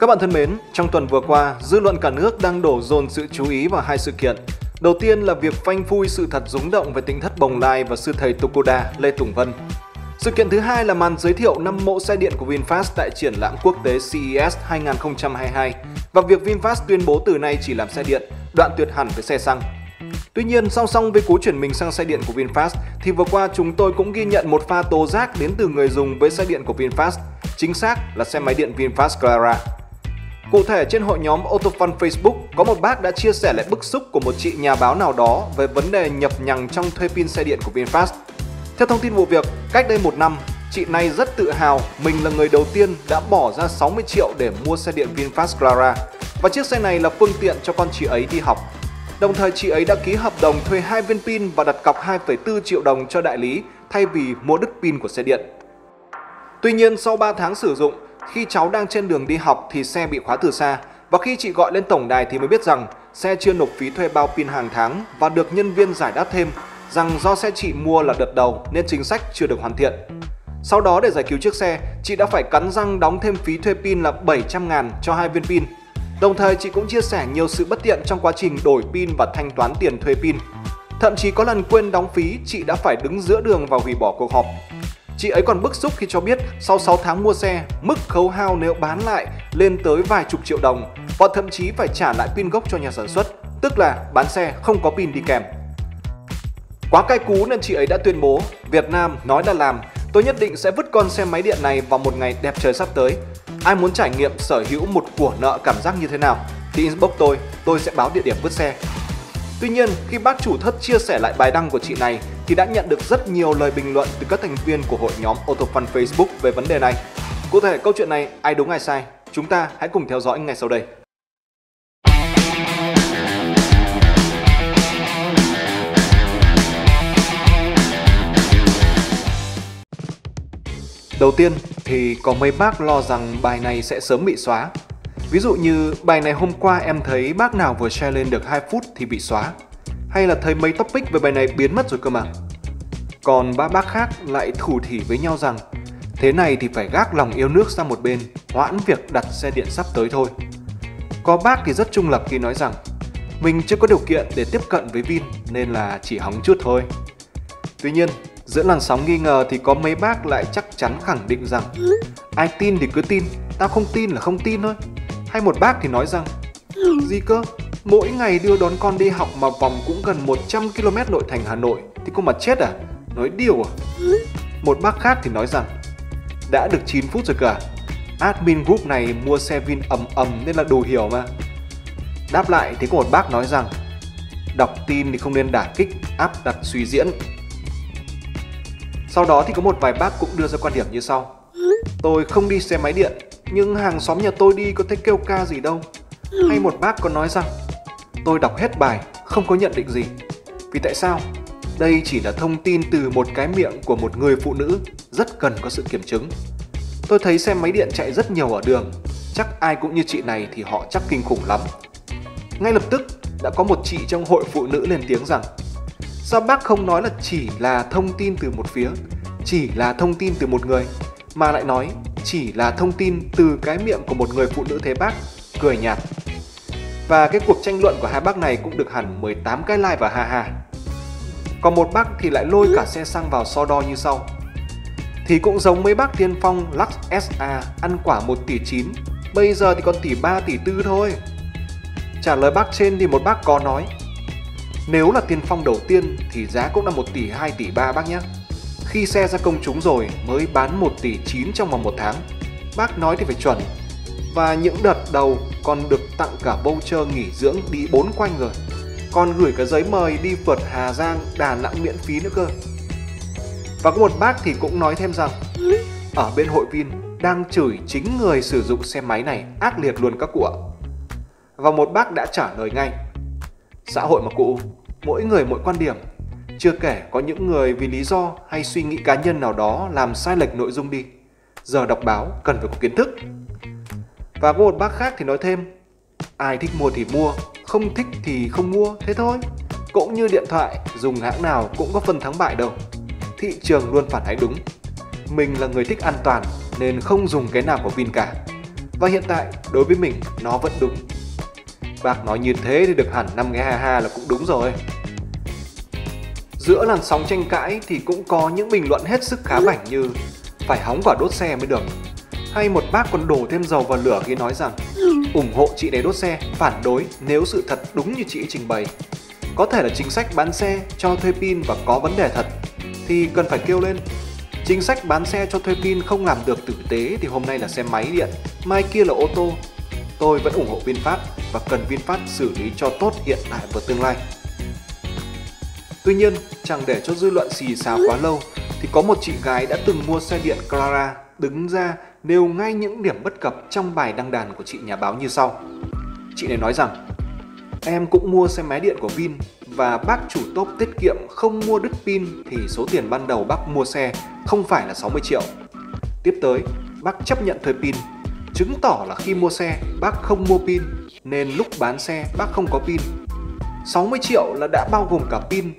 Các bạn thân mến, trong tuần vừa qua, dư luận cả nước đang đổ dồn sự chú ý vào hai sự kiện. Đầu tiên là việc phanh phui sự thật rúng động về tỉnh thất bồng lai và sư thầy Tokoda Lê Tùng Vân. Sự kiện thứ hai là màn giới thiệu 5 mẫu xe điện của VinFast tại triển lãm quốc tế CES 2022 và việc VinFast tuyên bố từ nay chỉ làm xe điện, đoạn tuyệt hẳn với xe xăng. Tuy nhiên, song song với cú chuyển mình sang xe điện của VinFast thì vừa qua chúng tôi cũng ghi nhận một pha tố giác đến từ người dùng với xe điện của VinFast, chính xác là xe máy điện VinFast Clara. Cụ thể trên hội nhóm Autofun Facebook có một bác đã chia sẻ lại bức xúc của một chị nhà báo nào đó về vấn đề nhập nhằng trong thuê pin xe điện của VinFast. Theo thông tin vụ việc, cách đây một năm, chị này rất tự hào mình là người đầu tiên đã bỏ ra 60 triệu để mua xe điện VinFast Clara và chiếc xe này là phương tiện cho con chị ấy đi học. Đồng thời chị ấy đã ký hợp đồng thuê hai viên pin và đặt cọc 2,4 triệu đồng cho đại lý thay vì mua đứt pin của xe điện. Tuy nhiên sau 3 tháng sử dụng, khi cháu đang trên đường đi học thì xe bị khóa từ xa và khi chị gọi lên tổng đài thì mới biết rằng xe chưa nộp phí thuê bao pin hàng tháng và được nhân viên giải đáp thêm rằng do xe chị mua là đợt đầu nên chính sách chưa được hoàn thiện. Sau đó để giải cứu chiếc xe, chị đã phải cắn răng đóng thêm phí thuê pin là 700 ngàn cho hai viên pin. Đồng thời chị cũng chia sẻ nhiều sự bất tiện trong quá trình đổi pin và thanh toán tiền thuê pin. Thậm chí có lần quên đóng phí, chị đã phải đứng giữa đường và hủy bỏ cuộc họp. Chị ấy còn bức xúc khi cho biết sau 6 tháng mua xe, mức khấu hao nếu bán lại lên tới vài chục triệu đồng và thậm chí phải trả lại pin gốc cho nhà sản xuất, tức là bán xe không có pin đi kèm. Quá cay cú nên chị ấy đã tuyên bố Việt Nam nói là làm, tôi nhất định sẽ vứt con xe máy điện này vào một ngày đẹp trời sắp tới. Ai muốn trải nghiệm sở hữu một của nợ cảm giác như thế nào thì inbox tôi, tôi sẽ báo địa điểm vứt xe. Tuy nhiên, khi bác chủ thất chia sẻ lại bài đăng của chị này thì đã nhận được rất nhiều lời bình luận từ các thành viên của hội nhóm Autofun Facebook về vấn đề này. Cụ thể câu chuyện này ai đúng ai sai, chúng ta hãy cùng theo dõi ngay sau đây. Đầu tiên thì có mấy bác lo rằng bài này sẽ sớm bị xóa. Ví dụ như bài này hôm qua em thấy bác nào vừa share lên được 2 phút thì bị xóa. Hay là thấy mấy topic về bài này biến mất rồi cơ mà. Còn ba bác khác lại thủ thỉ với nhau rằng thế này thì phải gác lòng yêu nước sang một bên, hoãn việc đặt xe điện sắp tới thôi. Có bác thì rất trung lập khi nói rằng mình chưa có điều kiện để tiếp cận với Vin nên là chỉ hóng chút thôi. Tuy nhiên, Giữa làn sóng nghi ngờ thì có mấy bác lại chắc chắn khẳng định rằng Ai tin thì cứ tin, tao không tin là không tin thôi Hay một bác thì nói rằng Gì cơ, mỗi ngày đưa đón con đi học mà vòng cũng gần 100 km nội thành Hà Nội Thì cô mà chết à? Nói điều à? Một bác khác thì nói rằng Đã được 9 phút rồi cả à? Admin group này mua xe Vin ầm ầm nên là đủ hiểu mà Đáp lại thì có một bác nói rằng Đọc tin thì không nên đả kích, áp đặt suy diễn sau đó thì có một vài bác cũng đưa ra quan điểm như sau. Tôi không đi xe máy điện, nhưng hàng xóm nhà tôi đi có thấy kêu ca gì đâu. Hay một bác còn nói rằng, tôi đọc hết bài, không có nhận định gì. Vì tại sao? Đây chỉ là thông tin từ một cái miệng của một người phụ nữ, rất cần có sự kiểm chứng. Tôi thấy xe máy điện chạy rất nhiều ở đường, chắc ai cũng như chị này thì họ chắc kinh khủng lắm. Ngay lập tức đã có một chị trong hội phụ nữ lên tiếng rằng Sao bác không nói là chỉ là thông tin từ một phía, chỉ là thông tin từ một người, mà lại nói chỉ là thông tin từ cái miệng của một người phụ nữ thế bác, cười nhạt. Và cái cuộc tranh luận của hai bác này cũng được hẳn 18 cái like và ha ha. Còn một bác thì lại lôi cả xe xăng vào so đo như sau. Thì cũng giống mấy bác tiên phong Lux SA ăn quả 1 tỷ 9, bây giờ thì còn tỷ 3 tỷ 4 thôi. Trả lời bác trên thì một bác có nói nếu là tiên phong đầu tiên thì giá cũng là 1 tỷ 2 tỷ 3 bác nhé. Khi xe ra công chúng rồi mới bán 1 tỷ 9 trong vòng một tháng. Bác nói thì phải chuẩn. Và những đợt đầu còn được tặng cả voucher nghỉ dưỡng đi bốn quanh rồi. Còn gửi cái giấy mời đi vượt Hà Giang, Đà Nẵng miễn phí nữa cơ. Và có một bác thì cũng nói thêm rằng ở bên hội Vin đang chửi chính người sử dụng xe máy này ác liệt luôn các cụ ạ. Và một bác đã trả lời ngay Xã hội mà cụ, mỗi người mỗi quan điểm. Chưa kể có những người vì lý do hay suy nghĩ cá nhân nào đó làm sai lệch nội dung đi. Giờ đọc báo cần phải có kiến thức. Và có một bác khác thì nói thêm, ai thích mua thì mua, không thích thì không mua, thế thôi. Cũng như điện thoại, dùng hãng nào cũng có phần thắng bại đâu. Thị trường luôn phản ánh đúng. Mình là người thích an toàn nên không dùng cái nào của Vin cả. Và hiện tại đối với mình nó vẫn đúng. Bác nói như thế thì được hẳn 5 nghe 22 là cũng đúng rồi. Giữa làn sóng tranh cãi thì cũng có những bình luận hết sức khá bảnh như phải hóng vào đốt xe mới được. Hay một bác còn đổ thêm dầu vào lửa khi nói rằng ủng hộ chị để đốt xe, phản đối nếu sự thật đúng như chị trình bày. Có thể là chính sách bán xe cho thuê pin và có vấn đề thật thì cần phải kêu lên. Chính sách bán xe cho thuê pin không làm được tử tế thì hôm nay là xe máy điện, mai kia là ô tô. Tôi vẫn ủng hộ VinFast và cần VinFast xử lý cho tốt hiện tại và tương lai. Tuy nhiên, chẳng để cho dư luận xì xào quá lâu thì có một chị gái đã từng mua xe điện Clara đứng ra nêu ngay những điểm bất cập trong bài đăng đàn của chị nhà báo như sau. Chị này nói rằng, em cũng mua xe máy điện của Vin và bác chủ tốp tiết kiệm không mua đứt pin thì số tiền ban đầu bác mua xe không phải là 60 triệu. Tiếp tới, bác chấp nhận thuê pin, chứng tỏ là khi mua xe bác không mua pin nên lúc bán xe bác không có pin. 60 triệu là đã bao gồm cả pin,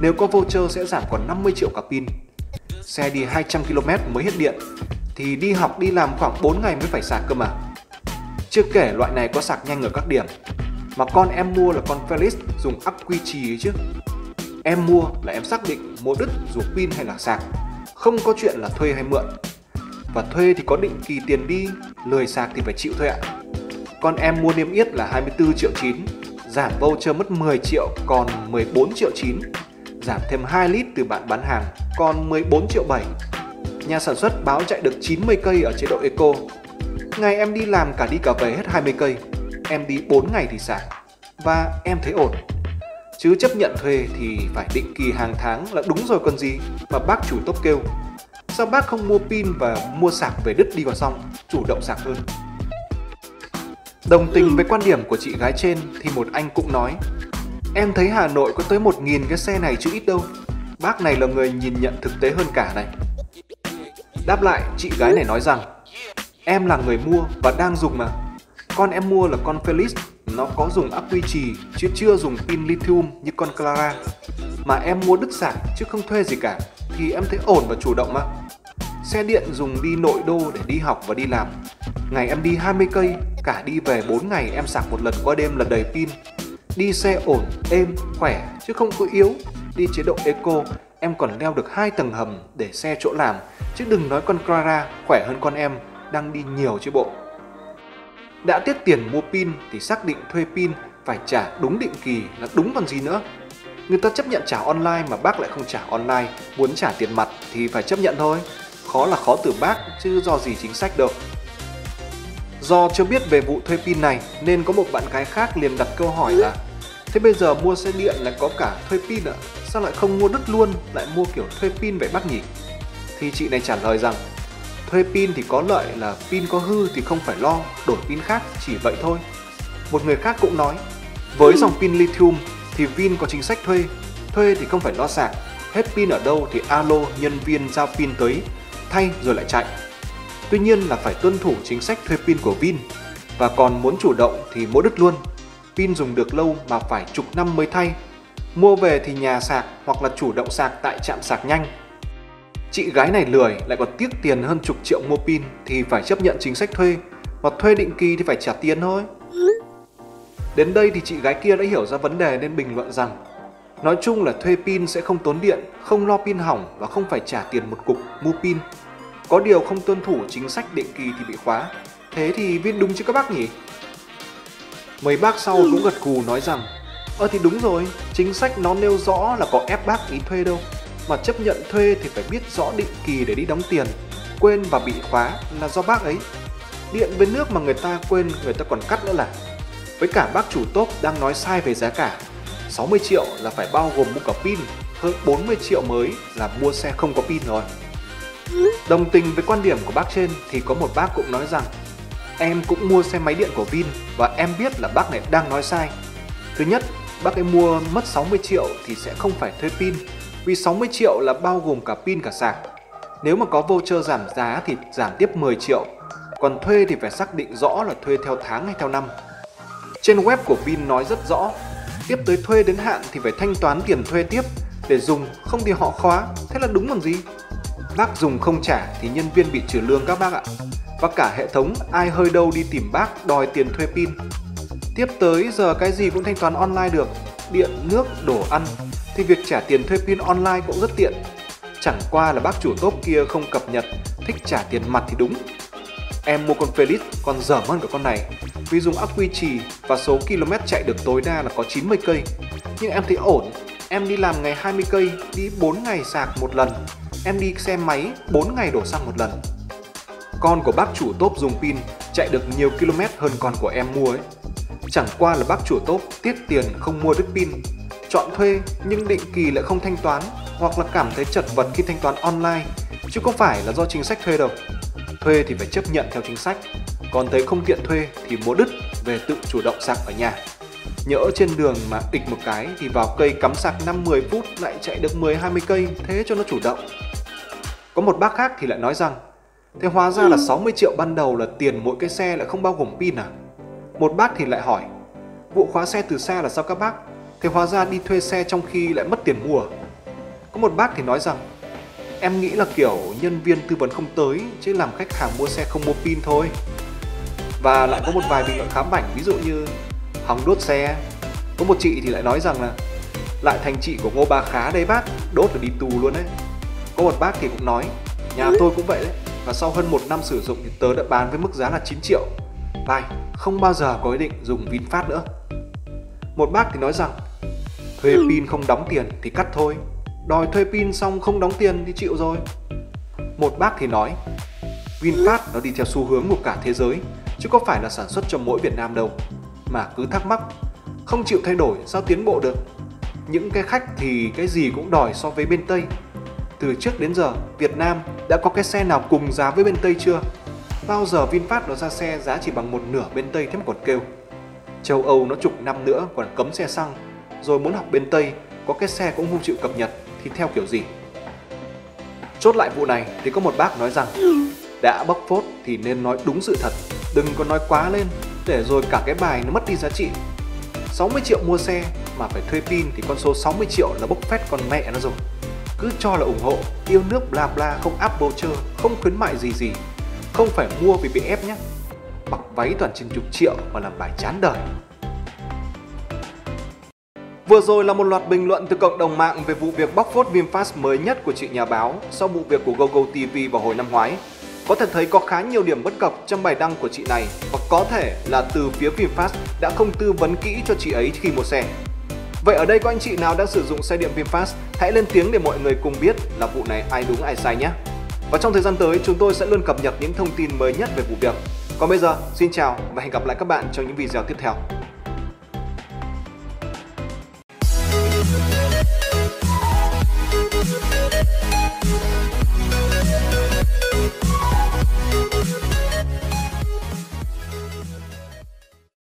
nếu có voucher sẽ giảm còn 50 triệu cả pin. Xe đi 200 km mới hết điện thì đi học đi làm khoảng 4 ngày mới phải sạc cơ mà. Chưa kể loại này có sạc nhanh ở các điểm. Mà con em mua là con Felix dùng ắc quy trì ấy chứ. Em mua là em xác định mua đứt dù pin hay là sạc. Không có chuyện là thuê hay mượn. Và thuê thì có định kỳ tiền đi, lười sạc thì phải chịu thôi ạ. Con em mua niêm yết là 24 triệu 9, giảm voucher mất 10 triệu còn 14 triệu 9, giảm thêm 2 lít từ bạn bán hàng còn 14 triệu 7 nhà sản xuất báo chạy được 90 cây ở chế độ Eco. Ngày em đi làm cả đi cả về hết 20 cây, em đi 4 ngày thì sạc. Và em thấy ổn. Chứ chấp nhận thuê thì phải định kỳ hàng tháng là đúng rồi còn gì mà bác chủ tốc kêu. Sao bác không mua pin và mua sạc về đứt đi vào xong, chủ động sạc hơn. Đồng tình với quan điểm của chị gái trên thì một anh cũng nói Em thấy Hà Nội có tới 1.000 cái xe này chứ ít đâu Bác này là người nhìn nhận thực tế hơn cả này Đáp lại, chị gái này nói rằng Em là người mua và đang dùng mà. Con em mua là con Felix Nó có dùng ắc quy trì chứ chưa dùng pin lithium như con Clara. Mà em mua đứt sạc chứ không thuê gì cả Thì em thấy ổn và chủ động mà. Xe điện dùng đi nội đô để đi học và đi làm. Ngày em đi 20 cây, cả đi về 4 ngày em sạc một lần qua đêm là đầy pin. Đi xe ổn, êm, khỏe chứ không có yếu. Đi chế độ eco em còn leo được hai tầng hầm để xe chỗ làm chứ đừng nói con Clara khỏe hơn con em đang đi nhiều chứ bộ. Đã tiết tiền mua pin thì xác định thuê pin phải trả đúng định kỳ là đúng còn gì nữa. Người ta chấp nhận trả online mà bác lại không trả online, muốn trả tiền mặt thì phải chấp nhận thôi. Khó là khó từ bác chứ do gì chính sách đâu. Do chưa biết về vụ thuê pin này nên có một bạn gái khác liền đặt câu hỏi là Thế bây giờ mua xe điện lại có cả thuê pin ạ? À? Sao lại không mua đứt luôn, lại mua kiểu thuê pin vậy bác nhỉ? Thì chị này trả lời rằng Thuê pin thì có lợi là pin có hư thì không phải lo, đổi pin khác, chỉ vậy thôi. Một người khác cũng nói Với dòng pin lithium thì Vin có chính sách thuê Thuê thì không phải lo sạc Hết pin ở đâu thì alo nhân viên giao pin tới Thay rồi lại chạy Tuy nhiên là phải tuân thủ chính sách thuê pin của Vin Và còn muốn chủ động thì mua đứt luôn pin dùng được lâu mà phải chục năm mới thay. Mua về thì nhà sạc hoặc là chủ động sạc tại trạm sạc nhanh. Chị gái này lười lại còn tiếc tiền hơn chục triệu mua pin thì phải chấp nhận chính sách thuê, và thuê định kỳ thì phải trả tiền thôi. Đến đây thì chị gái kia đã hiểu ra vấn đề nên bình luận rằng Nói chung là thuê pin sẽ không tốn điện, không lo pin hỏng và không phải trả tiền một cục mua pin. Có điều không tuân thủ chính sách định kỳ thì bị khóa. Thế thì viên đúng chứ các bác nhỉ? Mấy bác sau cũng gật gù nói rằng Ờ thì đúng rồi, chính sách nó nêu rõ là có ép bác ý thuê đâu. Mà chấp nhận thuê thì phải biết rõ định kỳ để đi đóng tiền. Quên và bị khóa là do bác ấy. Điện với nước mà người ta quên người ta còn cắt nữa là. Với cả bác chủ tốt đang nói sai về giá cả. 60 triệu là phải bao gồm mua cả pin Hơn 40 triệu mới là mua xe không có pin rồi. Đồng tình với quan điểm của bác trên thì có một bác cũng nói rằng Em cũng mua xe máy điện của Vin và em biết là bác này đang nói sai. Thứ nhất, bác ấy mua mất 60 triệu thì sẽ không phải thuê pin vì 60 triệu là bao gồm cả pin cả sạc. Nếu mà có voucher giảm giá thì giảm tiếp 10 triệu, còn thuê thì phải xác định rõ là thuê theo tháng hay theo năm. Trên web của Vin nói rất rõ, tiếp tới thuê đến hạn thì phải thanh toán tiền thuê tiếp để dùng, không thì họ khóa, thế là đúng còn gì. Bác dùng không trả thì nhân viên bị trừ lương các bác ạ và cả hệ thống ai hơi đâu đi tìm bác đòi tiền thuê pin. Tiếp tới giờ cái gì cũng thanh toán online được, điện, nước, đồ ăn thì việc trả tiền thuê pin online cũng rất tiện. Chẳng qua là bác chủ tốt kia không cập nhật, thích trả tiền mặt thì đúng. Em mua con Felix còn dở hơn cả con này vì dùng ắc quy trì và số km chạy được tối đa là có 90 cây. Nhưng em thấy ổn, em đi làm ngày 20 cây, đi 4 ngày sạc một lần. Em đi xe máy 4 ngày đổ xăng một lần. Con của bác chủ tốt dùng pin chạy được nhiều km hơn con của em mua ấy. Chẳng qua là bác chủ tốt tiếc tiền không mua được pin chọn thuê nhưng định kỳ lại không thanh toán hoặc là cảm thấy chật vật khi thanh toán online chứ không phải là do chính sách thuê đâu. Thuê thì phải chấp nhận theo chính sách, còn thấy không tiện thuê thì mua đứt về tự chủ động sạc ở nhà. Nhỡ trên đường mà ịch một cái thì vào cây cắm sạc 5-10 phút lại chạy được 10-20 cây, thế cho nó chủ động. Có một bác khác thì lại nói rằng Thế hóa ra là 60 triệu ban đầu là tiền mỗi cái xe lại không bao gồm pin à? Một bác thì lại hỏi Vụ khóa xe từ xa là sao các bác? Thế hóa ra đi thuê xe trong khi lại mất tiền mua Có một bác thì nói rằng Em nghĩ là kiểu nhân viên tư vấn không tới Chứ làm khách hàng mua xe không mua pin thôi. Và lại có một vài bình luận khám bảnh Ví dụ như hỏng đốt xe. Có một chị thì lại nói rằng là Lại thành chị của Ngô Bà Khá đây bác Đốt là đi tù luôn đấy. Có một bác thì cũng nói Nhà tôi cũng vậy đấy Và sau hơn một năm sử dụng thì tớ đã bán với mức giá là 9 triệu. Này, không bao giờ có ý định dùng VinFast nữa. Một bác thì nói rằng Thuê pin không đóng tiền thì cắt thôi. Đòi thuê pin xong không đóng tiền thì chịu rồi. Một bác thì nói VinFast nó đi theo xu hướng của cả thế giới Chứ có phải là sản xuất cho mỗi Việt Nam đâu. Mà cứ thắc mắc Không chịu thay đổi sao tiến bộ được? Những cái khách thì cái gì cũng đòi so với bên Tây. Từ trước đến giờ Việt Nam đã có cái xe nào cùng giá với bên Tây chưa Bao giờ VinFast nó ra xe giá chỉ bằng một nửa bên Tây thế mà còn kêu Châu Âu nó chục năm nữa còn cấm xe xăng rồi muốn học bên Tây có cái xe cũng không chịu cập nhật thì theo kiểu gì? Chốt lại vụ này thì có một bác nói rằng đã bóc phốt thì nên nói đúng sự thật, đừng có nói quá lên để rồi cả cái bài nó mất đi giá trị. 60 triệu mua xe mà phải thuê pin thì con số 60 triệu là bốc phét con mẹ nó rồi. Cứ cho là ủng hộ, yêu nước bla bla không áp voucher, không khuyến mại gì gì. Không phải mua vì bị ép nhé. Mặc váy toàn trên chục triệu mà làm bài chán đời. Vừa rồi là một loạt bình luận từ cộng đồng mạng về vụ việc bóc phốt VinFast mới nhất của chị nhà báo sau vụ việc của GoGo TV vào hồi năm ngoái. Có thể thấy có khá nhiều điểm bất cập trong bài đăng của chị này và có thể là từ phía VinFast đã không tư vấn kỹ cho chị ấy khi mua xe. Vậy ở đây có anh chị nào đang sử dụng xe điện VinFast? Hãy lên tiếng để mọi người cùng biết là vụ này ai đúng ai sai nhé. Và trong thời gian tới chúng tôi sẽ luôn cập nhật những thông tin mới nhất về vụ việc. Còn bây giờ, xin chào và hẹn gặp lại các bạn trong những video tiếp theo.